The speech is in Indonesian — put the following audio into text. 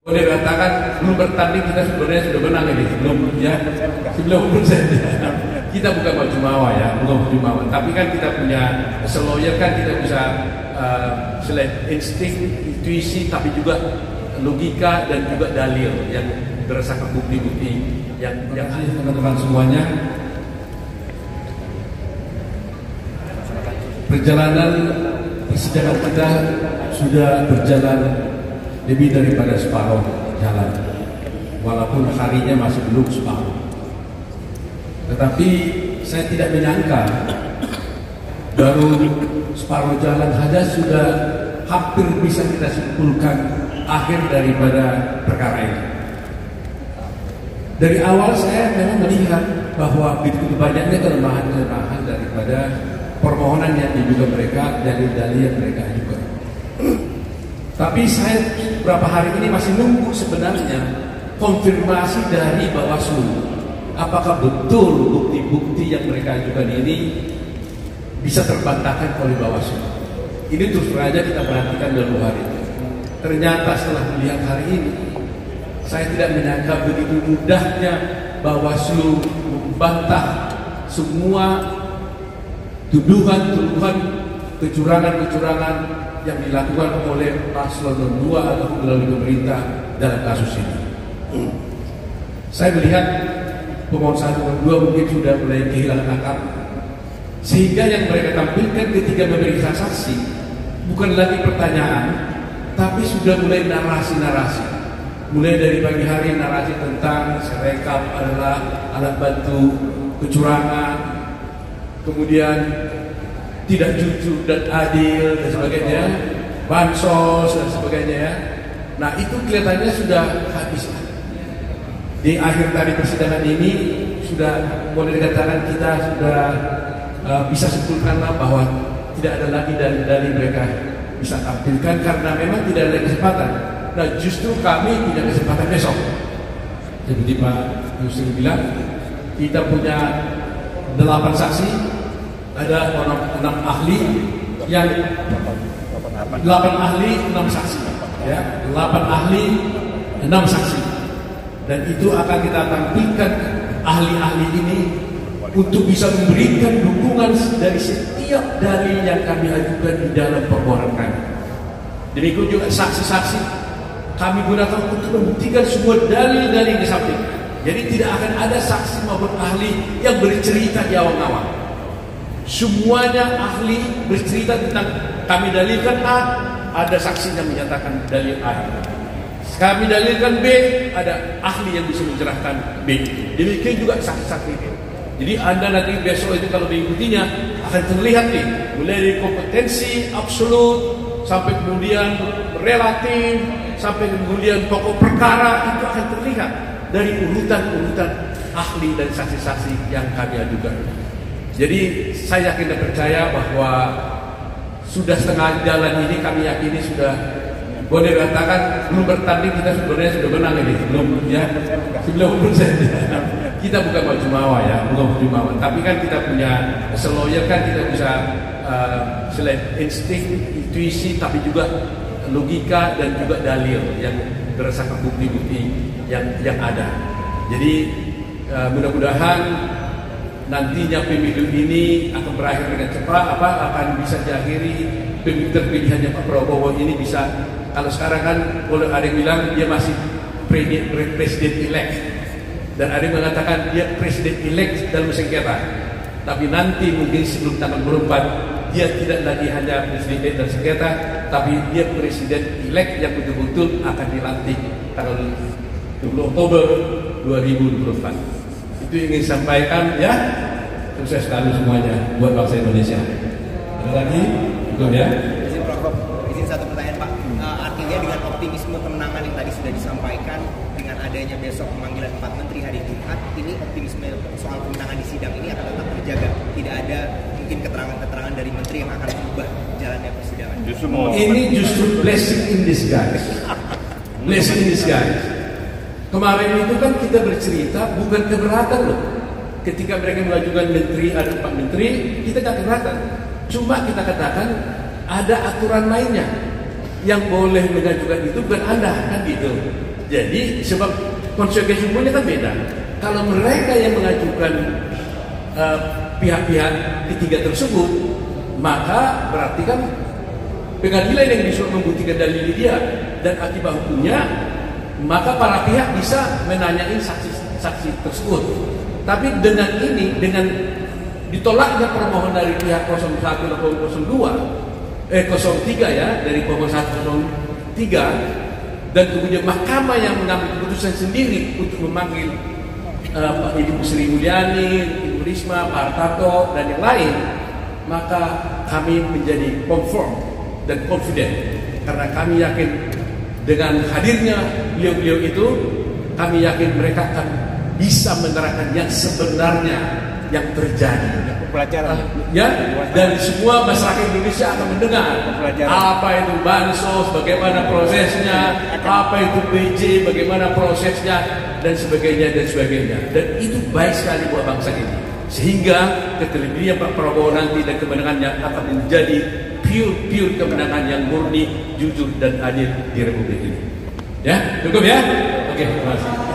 Boleh katakan sebelum bertanding kita sebenarnya sudah menang ini. Sebelum ya sebelum persen kita bukan baju mawa ya bukan baju mawa. Tapi kan kita punya seloyer kan kita bisa uh, selain insting intuisi tapi juga logika dan juga dalil yang berdasarkan bukti-bukti yang yang teman-teman semuanya. Perjalanan persidangan kita sudah berjalan lebih daripada separuh jalan. Walaupun harinya masih belum separuh. Tetapi saya tidak menyangka baru separuh jalan saja sudah hampir bisa kita simpulkan akhir daripada perkara ini. Dari awal saya memang melihat bahwa begitu banyaknya kelemahan-kelemahan daripada permohonan yang diduga mereka dari dalil yang mereka ajukan. Tapi saya beberapa hari ini masih nunggu sebenarnya konfirmasi dari Bawaslu. Apakah betul bukti-bukti yang mereka ajukan ini bisa terbantahkan oleh Bawaslu? Ini terus saja kita perhatikan dalam hari ini. Ternyata setelah melihat hari ini, saya tidak menyangka begitu mudahnya Bawaslu membantah semua tuduhan-tuduhan kecurangan-kecurangan yang dilakukan oleh paslon 2 atau melalui pemerintah dalam kasus ini. Saya melihat pemohon satu dan dua mungkin sudah mulai kehilangan akal. Sehingga yang mereka tampilkan ketika memeriksa saksi bukan lagi pertanyaan, tapi sudah mulai narasi-narasi. Mulai dari pagi hari narasi tentang serekap adalah alat bantu kecurangan, kemudian tidak jujur dan adil dan sebagainya, bansos dan sebagainya ya. Nah itu kelihatannya sudah habis. Di akhir tadi persidangan ini sudah boleh dikatakan kita sudah uh, bisa simpulkanlah bahwa tidak ada lagi dari-dari mereka bisa tampilkan karena memang tidak ada kesempatan. Nah justru kami tidak kesempatan besok. Seperti Pak Yusri bilang, kita punya delapan saksi, ada enam, enam ahli yang delapan ahli enam saksi, ya delapan ahli enam saksi, dan itu akan kita tampilkan ahli-ahli ini untuk bisa memberikan dukungan dari setiap dalil yang kami ajukan di dalam permohonan kami. Demikian juga saksi-saksi kami gunakan untuk membuktikan semua dalil-dalil yang disampaikan. Jadi tidak akan ada saksi maupun ahli yang bercerita di awal-awal. Semuanya ahli bercerita tentang kami dalilkan A, ada saksi yang menyatakan dalil A. Kami dalilkan B, ada ahli yang bisa mencerahkan B. Demikian juga saksi-saksi B. Jadi anda nanti besok itu kalau diikutinya akan terlihat nih mulai dari kompetensi absolut sampai kemudian relatif sampai kemudian pokok perkara itu akan terlihat dari urutan-urutan ahli dan saksi-saksi yang kami ajukan. Jadi saya yakin dan percaya bahwa sudah setengah jalan ini kami yakini sudah boleh katakan belum bertanding kita sebenarnya sudah menang ini. Belum ya. Sebelum persen kita bukan baju mawa ya. Bukan baju mawa tapi kan kita punya seloyer kan kita bisa uh, selain insting intuisi tapi juga logika dan juga dalil yang berdasarkan bukti-bukti yang yang ada. Jadi uh, mudah-mudahan nantinya pemilu ini akan berakhir dengan cepat apa akan bisa diakhiri pemilu terpilihannya Pak Prabowo ini bisa kalau sekarang kan boleh ada yang bilang dia masih presiden elect dan ada yang mengatakan dia presiden elect dalam sengketa. Tapi nanti mungkin sebelum tanggal 24 dia tidak lagi hanya presiden dan sengketa, tapi dia presiden elect yang betul-betul akan dilantik tanggal 20 Oktober 2024. Itu ingin sampaikan ya. Sukses selalu semuanya buat bangsa Indonesia. Ada lagi? Betul ya? Izin Prof, izin satu pertanyaan Pak. Uh, artinya dengan optimisme kemenangan yang tadi sudah disampaikan dengan adanya besok pemanggilan empat menteri hari Jumat, ini optimisme soal kemenangan di sidang ini akan tetap terjaga. Tidak ada mungkin keterangan-keterangan dari menteri yang akan mengubah jalannya persidangan. Justru mau Ini justru blessing in disguise. Blessing in disguise. Kemarin itu kan kita bercerita bukan keberatan loh. Ketika mereka mengajukan menteri, ada empat menteri, kita tidak keberatan. Cuma kita katakan ada aturan lainnya yang boleh mengajukan itu bukan anda kan gitu. Jadi sebab konsekuensi hukumnya kan beda. Kalau mereka yang mengajukan uh, pihak-pihak ketiga tersebut, maka berarti kan pengadilan yang disuruh membuktikan dalil dia dan akibat hukumnya, maka para pihak bisa menanyai saksi-saksi tersebut. Tapi dengan ini, dengan ditolaknya permohonan dari pihak 01 atau 02, eh 03 ya, dari pemohon 103 dan kemudian mahkamah yang mengambil keputusan sendiri untuk memanggil uh, Ibu Sri Mulyani, Ibu Risma, Pak Hartarto dan yang lain, maka kami menjadi conform dan confident karena kami yakin dengan hadirnya beliau-beliau itu kami yakin mereka akan bisa menerangkan yang sebenarnya yang terjadi. Pelajaran ya dan semua masyarakat Indonesia akan mendengar apa itu bansos bagaimana prosesnya apa itu PJ bagaimana prosesnya dan sebagainya dan sebagainya. Dan itu baik sekali buat bangsa ini. Sehingga keterpilihan Pak Prabowo nanti dan kemenangannya akan menjadi pure pure kemenangan yang murni jujur dan adil di Republik ini ya cukup ya? Oke terima kasih